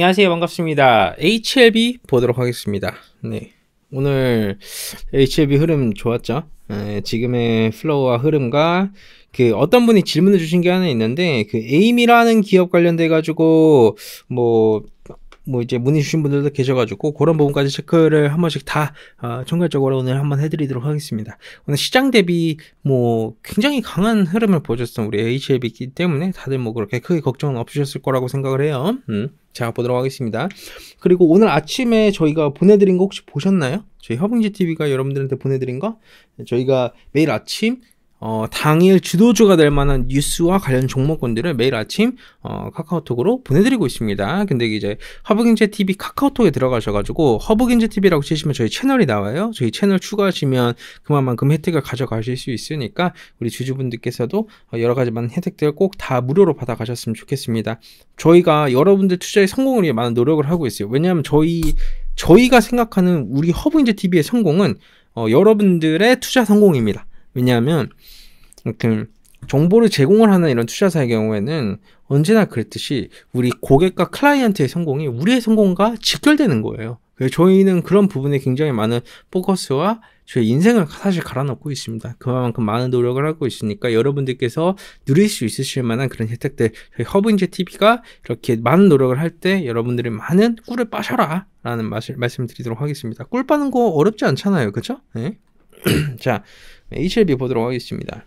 안녕하세요. 반갑습니다. HLB 보도록 하겠습니다. 네. 오늘 HLB 흐름 좋았죠? 네, 지금의 flow와 흐름과 그 어떤 분이 질문을 주신 게 하나 있는데 그 에임이라는 기업 관련돼 가지고 뭐 뭐 이제 문의 주신 분들도 계셔가지고 그런 부분까지 체크를 한 번씩 다 어, 총괄적으로 오늘 한번 해드리도록 하겠습니다. 오늘 시장 대비 뭐 굉장히 강한 흐름을 보여줬던 우리 HLB이기 때문에 다들 뭐 그렇게 크게 걱정은 없으셨을 거라고 생각을 해요. 음, 자 보도록 하겠습니다. 그리고 오늘 아침에 저희가 보내드린 거 혹시 보셨나요? 저희 허빙지 TV가 여러분들한테 보내드린 거 저희가 매일 아침 어, 당일 주도주가 될 만한 뉴스와 관련 종목군들을 매일 아침 어, 카카오톡으로 보내드리고 있습니다. 근데 이제 허브경제 TV 카카오톡에 들어가셔가지고 허브경제 TV라고 치시면 저희 채널이 나와요. 저희 채널 추가하시면 그만큼 혜택을 가져가실 수 있으니까 우리 주주분들께서도 여러 가지 많은 혜택들 꼭다 무료로 받아가셨으면 좋겠습니다. 저희가 여러분들 투자에 성공을 위해 많은 노력을 하고 있어요. 왜냐하면 저희 저희가 생각하는 우리 허브인제 TV의 성공은 어, 여러분들의 투자 성공입니다. 왜냐하면 그 정보를 제공을 하는 이런 투자사의 경우에는 언제나 그랬듯이 우리 고객과 클라이언트의 성공이 우리의 성공과 직결되는 거예요. 그래서 저희는 그런 부분에 굉장히 많은 포커스와 저희 인생을 사실 갈아넣고 있습니다. 그만큼 많은 노력을 하고 있으니까 여러분들께서 누릴 수 있으실 만한 그런 혜택들 저희 허브인제 TV가 이렇게 많은 노력을 할 때 여러분들이 많은 꿀을 빠셔라 라는 말씀, 드리도록 하겠습니다. 꿀 빠는 거 어렵지 않잖아요. 그쵸? 네? 자, HLB 보도록 하겠습니다.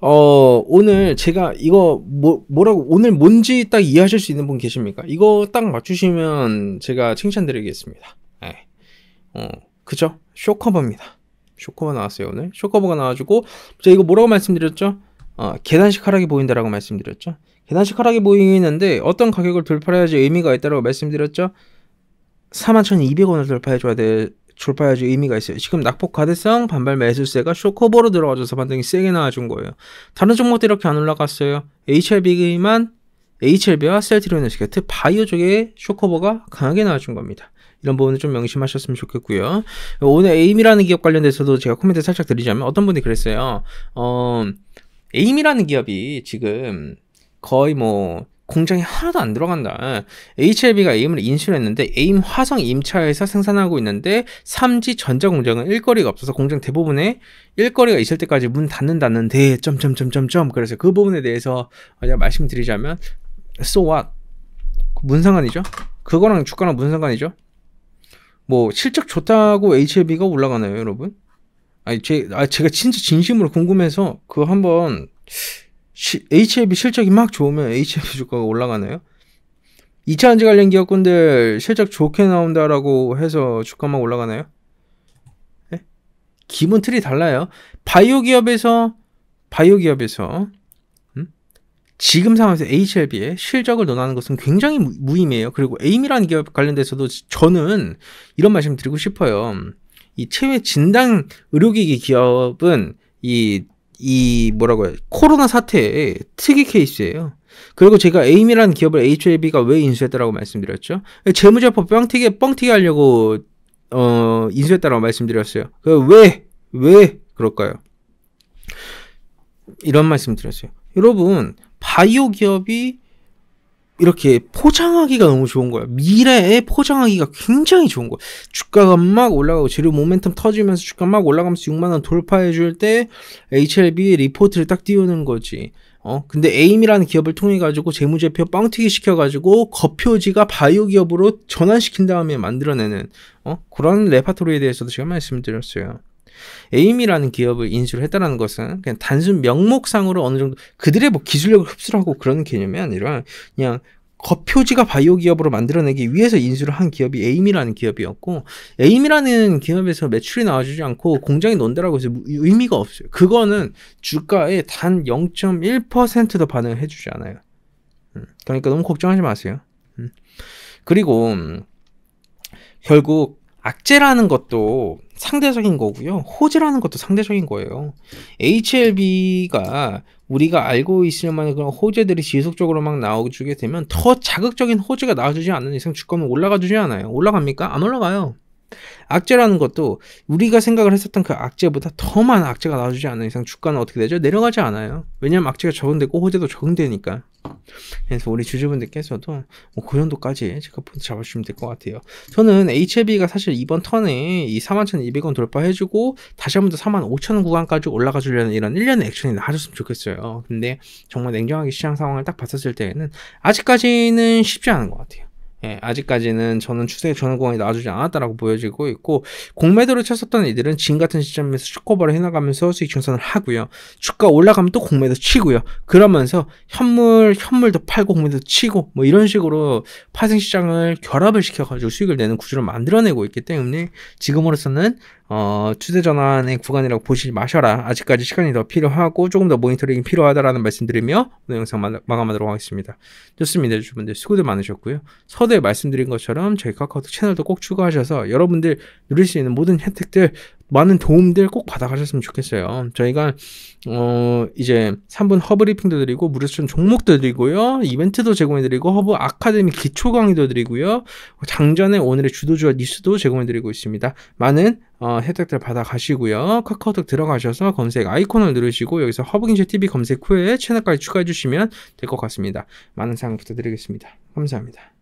어, 오늘 제가 이거 뭐, 뭐라고, 오늘 뭔지 딱 이해하실 수 있는 분 계십니까? 이거 딱 맞추시면 제가 칭찬드리겠습니다. 네. 어, 그죠? 쇼커버입니다. 쇼커버 나왔어요, 오늘. short cover가 나와주고, 제가 이거 뭐라고 말씀드렸죠? 어, 계단식 하락이 보인다라고 말씀드렸죠? 계단식 하락이 보이는데 어떤 가격을 돌파해야지 의미가 있다라고 말씀드렸죠? 41,200원을 돌파해줘야 돼, 돌파해야지 의미가 있어요. 지금 낙폭 과대성 반발 매수세가 short cover로 들어가줘서 반등이 세게 나와준 거예요. 다른 종목들 이렇게 안 올라갔어요. HLB만 HLB와 셀트리온스케트 바이오 쪽에 short cover가 강하게 나와준 겁니다. 이런 부분을 좀 명심하셨으면 좋겠고요. 오늘 에임이라는 기업 관련돼서도 제가 코멘트 살짝 드리자면 어떤 분이 그랬어요. 어, 에임이라는 기업이 지금 거의 뭐 공장이 하나도 안 들어간다. HLB가 에임을 인수를 했는데 에임 화성 임차에서 생산하고 있는데 3지 전자 공장은 일거리가 없어서 공장 대부분에 일거리가 있을 때까지 문 닫는다는데 점점점점점 그래서 그 부분에 대해서 제가 말씀드리자면 so what 무슨 상관이죠? 그거랑 주가랑 무슨 상관이죠? 뭐 실적 좋다고 HLB가 올라가나요, 여러분? 아니 제 아, 제가 진짜 진심으로 궁금해서 그거 한번 HLB 실적이 막 좋으면 HLB 주가가 올라가나요? 2차 전지 관련 기업군들 실적 좋게 나온다라고 해서 주가만 올라가나요? 네? 기본 틀이 달라요. 바이오 기업에서 바이오 기업에서 음? 지금 상황에서 HLB의 실적을 논하는 것은 굉장히 무의미해요. 그리고 에임이라는 기업 관련돼서도 저는 이런 말씀 드리고 싶어요. 이 체외 진단 의료기기 기업은 이 이 뭐라고 해요 코로나 사태의 특이 케이스예요. 그리고 제가 에임이라는 기업을 HLB가 왜 인수했다라고 말씀드렸죠? 재무제표 뻥튀기 뻥튀기 하려고 어 인수했다라고 말씀드렸어요. 그왜왜 왜 그럴까요? 이런 말씀 드렸어요. 여러분 바이오 기업이 이렇게 포장하기가 너무 좋은 거예요. 미래에 포장하기가 굉장히 좋은 거예요. 주가가 막 올라가고 재료 모멘텀 터지면서 주가 막 올라가면서 6만 원 돌파해 줄 때 HLB 리포트를 딱 띄우는 거지. 어 근데 에임이라는 기업을 통해 가지고 재무제표 뻥튀기 시켜 가지고 겉표지가 바이오 기업으로 전환시킨 다음에 만들어내는 어 그런 레파토리에 대해서도 제가 말씀드렸어요. 에임이라는 기업을 인수를 했다는 것은 그냥 단순 명목상으로 어느 정도 그들의 뭐 기술력을 흡수하고 그런 개념이 아니라 그냥 겉표지가 바이오 기업으로 만들어내기 위해서 인수를 한 기업이 에임이라는 기업이었고 에임이라는 기업에서 매출이 나와주지 않고 공장이 논다라고 해서 의미가 없어요. 그거는 주가에 단 0.1%도 반응을 해주지 않아요. 음, 그러니까 너무 걱정하지 마세요. 음. 그리고 음, 결국 악재라는 것도 상대적인 거고요. 호재라는 것도 상대적인 거예요. HLB가 우리가 알고 있을 만한 그런 호재들이 지속적으로 막 나와주게 되면 더 자극적인 호재가 나와주지 않는 이상 주가는 올라가 주지 않아요. 올라갑니까? 안 올라가요. 악재라는 것도 우리가 생각을 했었던 그 악재보다 더 많은 악재가 나와주지 않는 이상 주가는 어떻게 되죠? 내려가지 않아요. 왜냐하면 악재가 적응되고 호재도 적응되니까. 그래서 우리 주주분들께서도 뭐그 정도까지 체크 포인트 잡아주시면 될 것 같아요. 저는 HLB가 사실 이번 턴에 이 41,200원 돌파해주고 다시 한번 더 45,000원 구간까지 올라가 주려는 이런 1년의 액션이 나와줬으면 좋겠어요. 근데 정말 냉정하게 시장 상황을 딱 봤었을 때에는 아직까지는 쉽지 않은 것 같아요. 예, 아직까지는 저는 추세 전환공이 나와주지 않았다라고 보여지고 있고 공매도를 쳤었던 이들은 지금 같은 시점에서 슈커버를 해나가면서 수익 충선을 하고요. 주가 올라가면 또 공매도 치고요. 그러면서 현물 현물도 팔고 공매도 치고 뭐 이런 식으로 파생 시장을 결합을 시켜가지고 수익을 내는 구조를 만들어내고 있기 때문에 지금으로서는 어, 추세 전환의 구간이라고 보시지 마셔라. 아직까지 시간이 더 필요하고 조금 더 모니터링이 필요하다라는 말씀드리며 오늘 영상 마감하도록 하겠습니다. 좋습니다. 여러분들 수고들 많으셨고요. 서 두에 말씀드린 것처럼 저희 카카오톡 채널도 꼭 추가하셔서 여러분들 누릴 수 있는 모든 혜택들 많은 도움들 꼭 받아가셨으면 좋겠어요. 저희가 어 이제 3분 허브 리핑도 드리고 무료 추천 종목도 드리고요. 이벤트도 제공해 드리고 허브 아카데미 기초 강의도 드리고요. 장전에 오늘의 주도주와 뉴스도 제공해 드리고 있습니다. 많은 어, 혜택들 받아가시고요. 카카오톡 들어가셔서 검색 아이콘을 누르시고 여기서 허브경제 TV 검색 후에 채널까지 추가해 주시면 될 것 같습니다. 많은 사랑 부탁드리겠습니다. 감사합니다.